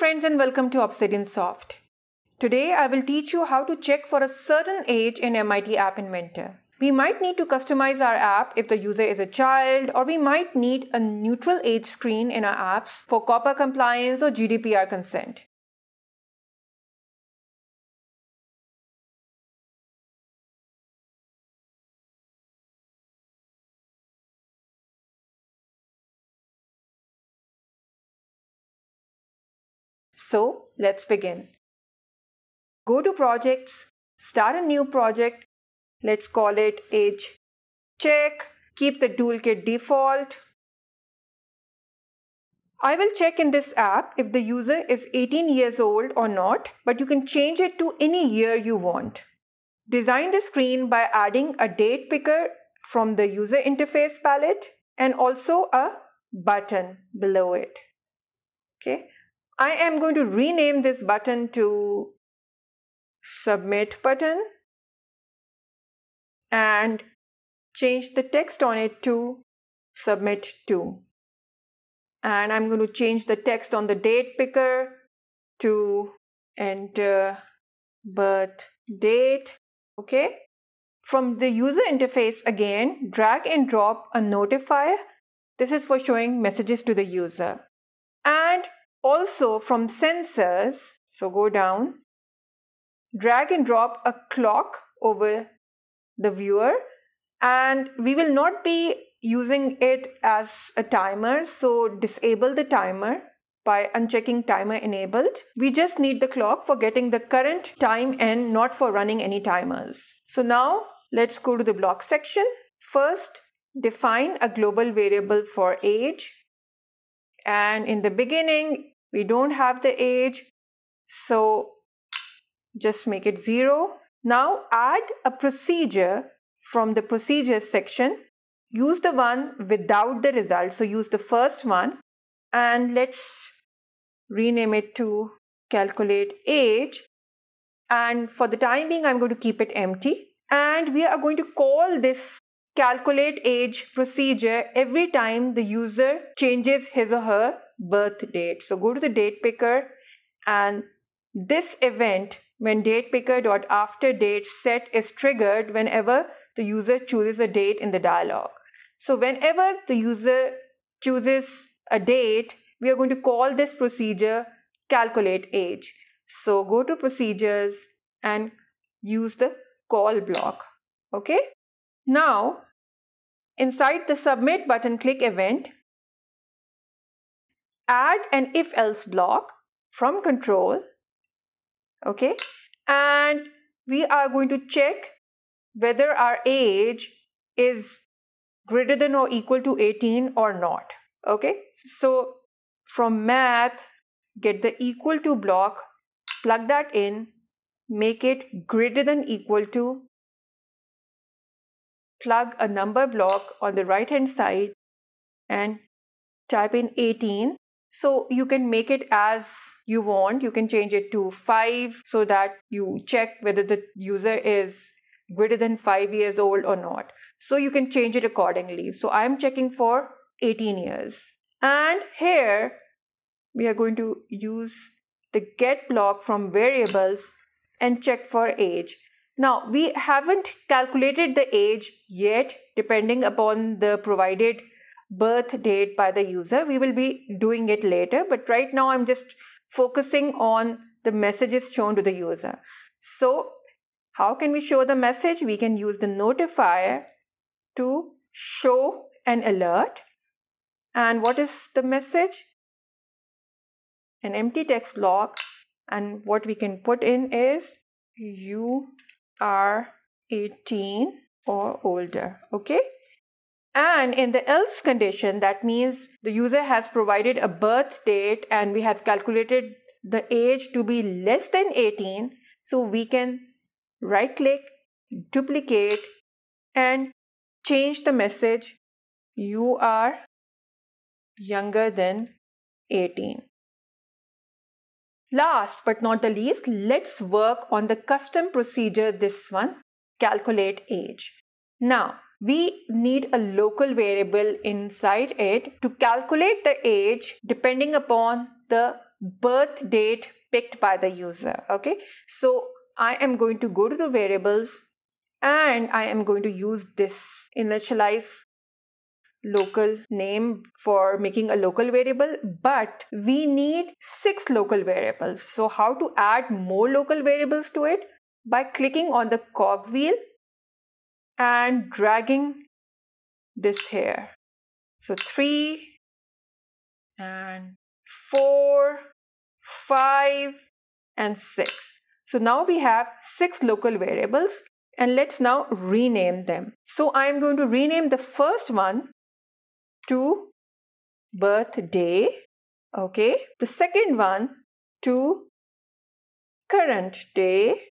friends and welcome to Obsidian Soft. Today I will teach you how to check for a certain age in MIT App Inventor. We might need to customize our app if the user is a child or we might need a neutral age screen in our apps for COPPA compliance or GDPR consent. So let's begin. Go to projects, start a new project. Let's call it age check. Keep the toolkit default. I will check in this app if the user is 18 years old or not, but you can change it to any year you want. Design the screen by adding a date picker from the user interface palette and also a button below it. Okay. I am going to rename this button to submit button and change the text on it to submit to. And I'm going to change the text on the date picker to enter birth date. Okay. From the user interface again, drag and drop a notifier. This is for showing messages to the user. And also from sensors, so go down, drag and drop a clock over the viewer and we will not be using it as a timer so disable the timer by unchecking timer enabled. We just need the clock for getting the current time and not for running any timers. So now let's go to the block section. First, define a global variable for age. And in the beginning, we don't have the age so just make it zero. Now add a procedure from the procedures section. Use the one without the result. So use the first one and let's rename it to calculate age. And for the time being i'm going to keep it empty. And we are going to call this calculate age procedure every time the user changes his or her birth date. So go to the date picker and this event when date picker dot after date set is triggered whenever the user chooses a date in the dialog. So whenever the user chooses a date, we are going to call this procedure calculate age. So go to procedures and use the call block. Okay. Now inside the submit button click event, add an if else block from control okay? And we are going to check whether our age is greater than or equal to 18 or not okay? So from math get the equal to block plug that in make it greater than equal to plug a number block on the right hand side and type in 18 so you can make it as you want. You can change it to 5 so that you check whether the user is greater than 5 years old or not. So you can change it accordingly. So I'm checking for 18 years. And here we are going to use the get block from variables and check for age. Now we haven't calculated the age yet depending upon the provided birth date by the user. We will be doing it later, but right now I'm just focusing on the messages shown to the user. So how can we show the message? We can use the notifier to show an alert. And what is the message? An empty text block. And what we can put in is you are 18 or older. Okay. And in the else condition, that means the user has provided a birth date and we have calculated the age to be less than 18. So we can right click, duplicate, and change the message you are younger than 18. Last but not the least, let's work on the custom procedure, this one, calculate age. Now, we need a local variable inside it to calculate the age depending upon the birth date picked by the user. Okay, so I am going to go to the variables and I am going to use this initialize local name for making a local variable, but we need six local variables. So how to add more local variables to it? By clicking on the cogwheel and dragging this here. So three and four, five, and six. So now we have six local variables and let's now rename them. So I'm going to rename the first one to birthday. Okay. The second one to current day.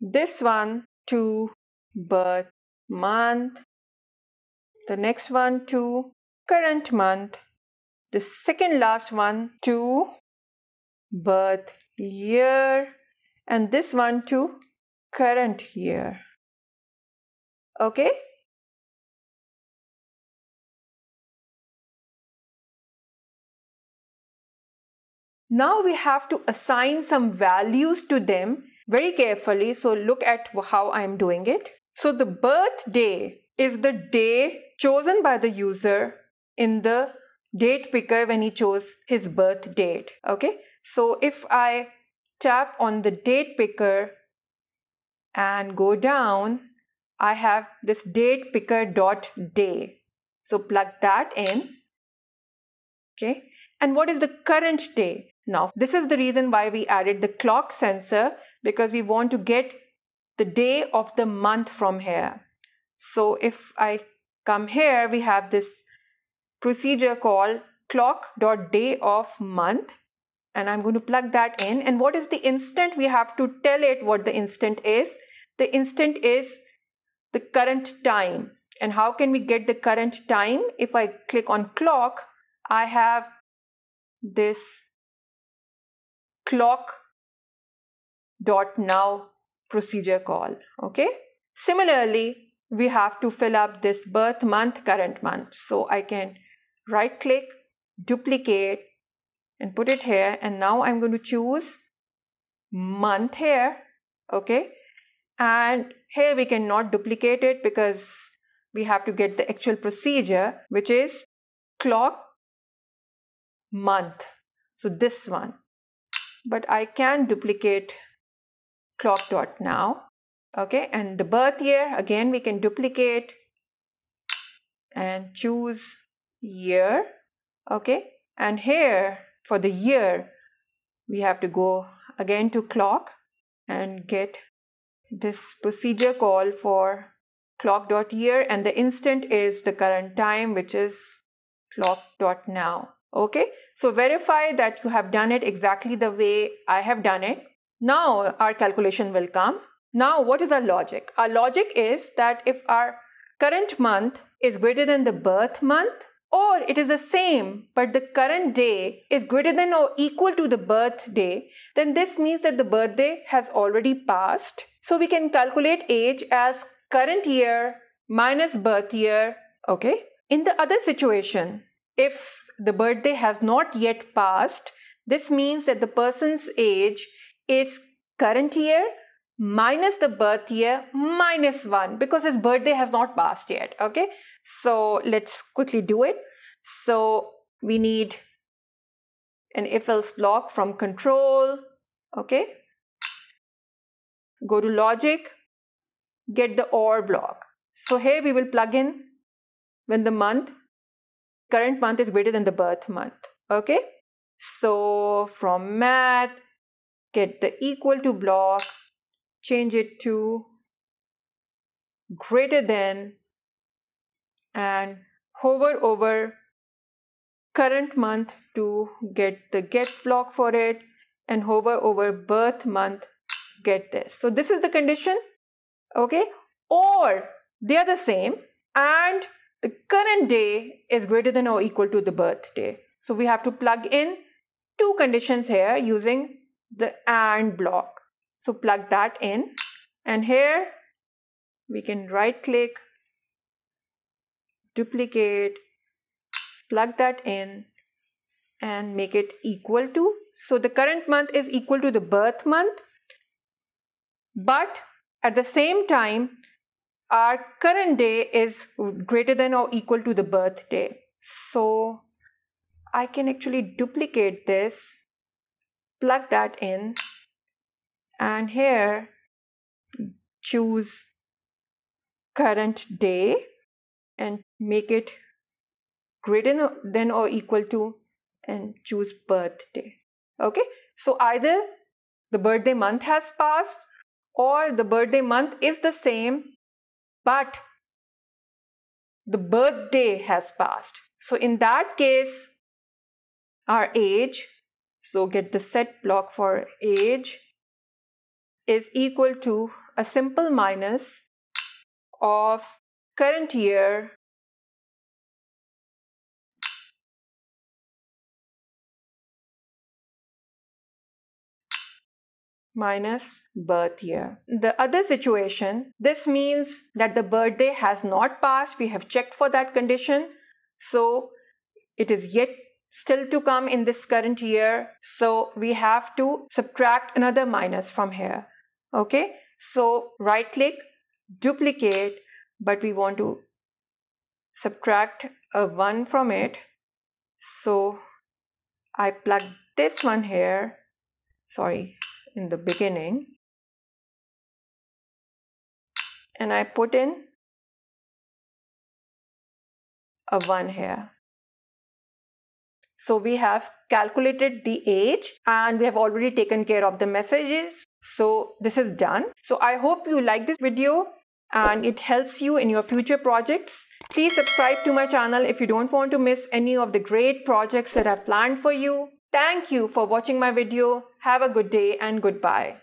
This one to birth month. The next one to current month. The second last one to birth year. And this one to current year. Okay. Now we have to assign some values to them very carefully. So look at how I'm doing it. So the birthday is the day chosen by the user in the date picker when he chose his birth date. Okay. So if I tap on the date picker and go down, I have this date picker dot day. So plug that in. Okay. And what is the current day? Now, this is the reason why we added the clock sensor because we want to get the day of the month from here. So if I come here, we have this procedure called clock.day of month and I'm going to plug that in. And what is the instant? We have to tell it what the instant is. The instant is the current time. And how can we get the current time? If I click on clock, I have this clock dot now procedure call. Okay. Similarly, we have to fill up this birth month, current month. So I can right click, duplicate, and put it here. And now I'm going to choose month here. Okay. And here we cannot duplicate it because we have to get the actual procedure, which is clock month. So this one. But I can duplicate clock dot now. Okay, and the birth year, again, we can duplicate and choose year. Okay, and here for the year, we have to go again to clock and get this procedure call for clock dot year and the instant is the current time which is clock dot now okay so verify that you have done it exactly the way i have done it now our calculation will come now what is our logic our logic is that if our current month is greater than the birth month or it is the same but the current day is greater than or equal to the birthday then this means that the birthday has already passed so we can calculate age as current year minus birth year. Okay. In the other situation, if the birthday has not yet passed, this means that the person's age is current year minus the birth year minus 1 because his birthday has not passed yet. Okay. So let's quickly do it. So we need an if else block from control. Okay go to logic, get the OR block. So here we will plug in when the month, current month is greater than the birth month. Okay. So from math, get the equal to block, change it to greater than and hover over current month to get the get block for it and hover over birth month get this. So this is the condition, okay? Or they are the same and the current day is greater than or equal to the birth day So we have to plug in two conditions here using the AND block. So plug that in and here we can right click, duplicate, plug that in and make it equal to. So the current month is equal to the birth month. But at the same time, our current day is greater than or equal to the birthday. So I can actually duplicate this, plug that in, and here choose current day and make it greater than or equal to and choose birthday. Okay, so either the birthday month has passed or the birthday month is the same but the birthday has passed. So in that case, our age, so get the set block for age, is equal to a simple minus of current year minus birth year. The other situation, this means that the birthday has not passed. We have checked for that condition. So it is yet still to come in this current year. So we have to subtract another minus from here. Okay. So right click, duplicate, but we want to subtract a 1 from it. So I plug this one here. Sorry, in the beginning and I put in a 1 here. So we have calculated the age and we have already taken care of the messages. So this is done. So I hope you like this video and it helps you in your future projects. Please subscribe to my channel if you don't want to miss any of the great projects that I've planned for you. Thank you for watching my video. Have a good day and goodbye.